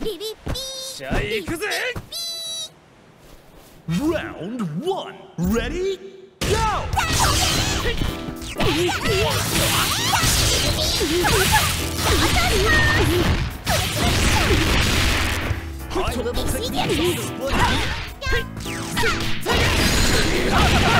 ビビビじゃあ行くぜ Round 1 Ready? Go! レン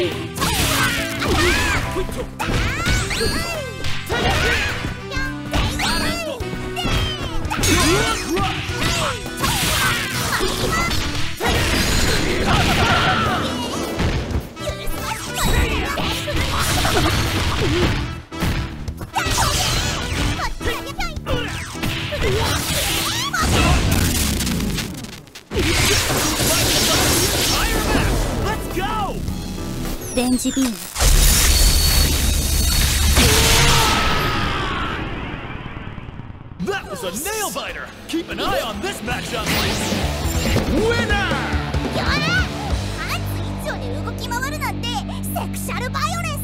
That was a nail biter! Keep an eye on this matchup! Winner! やれパンツ一丁で動き回るなんてセクシャルバイオレンス